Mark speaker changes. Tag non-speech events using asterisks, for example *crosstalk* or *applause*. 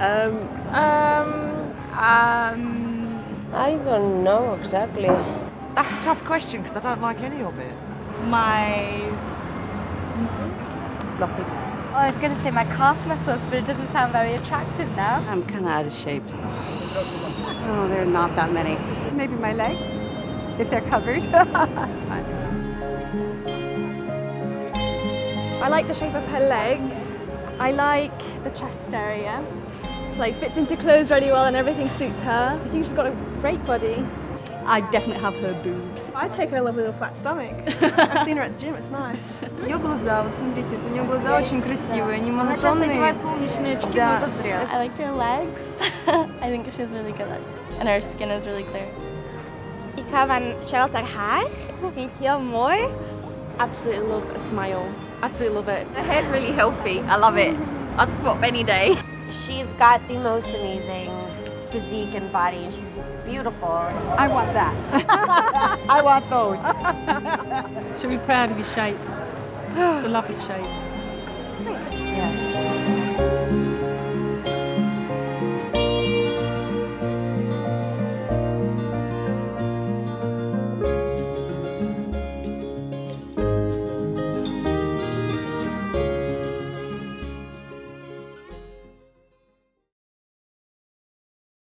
Speaker 1: Um,
Speaker 2: Um,
Speaker 3: Um,
Speaker 1: I don't know exactly.
Speaker 4: That's a tough question because I don't like any of it.
Speaker 2: my
Speaker 1: Nothing.
Speaker 3: oh, I was going to say my calf muscles, but it doesn't sound very attractive now.
Speaker 5: I'm kind of out of shape. Oh, there are not that many.
Speaker 6: Maybe my legs, if they're covered. *laughs*
Speaker 2: I like the shape of her legs. I like the chest area. It like fits into clothes really well and everything suits her. I think she's got a great body.
Speaker 7: I definitely have her boobs.
Speaker 2: I take her lovely little flat stomach. I've *laughs* seen her at the gym, it's nice.
Speaker 8: Ее глаза, вот смотрите, вот у нее глаза очень красивые, они монотонные. Да.
Speaker 2: это зря.
Speaker 7: I like her legs. *laughs* I think she's really good legs. And her skin is really clear.
Speaker 9: Ik hou van Charlotte haar. Vind ik heel mooi.
Speaker 7: Absolutely love a smile. Absolutely love it.
Speaker 3: Her hair's really healthy. I love it. I'd swap any day.
Speaker 1: She's got the most amazing physique and body, and she's beautiful.
Speaker 6: I want that. *laughs*
Speaker 5: I want those.
Speaker 7: Should be proud of your shape. It's a lovely shape.